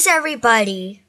is everybody?